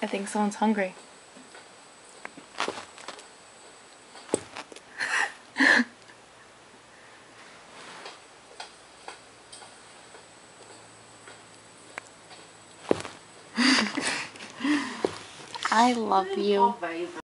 I think someone's hungry. I love you.